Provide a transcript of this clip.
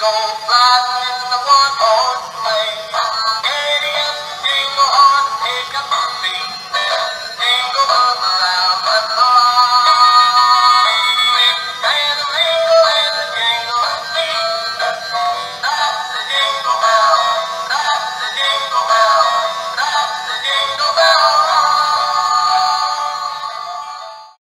go back in the world.